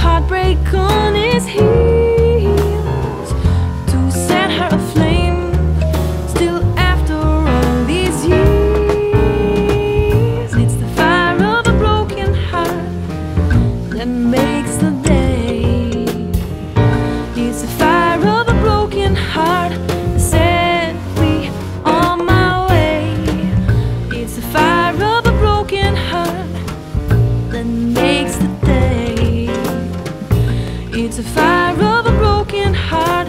heartbreak on his heels. It's a fire of a broken heart.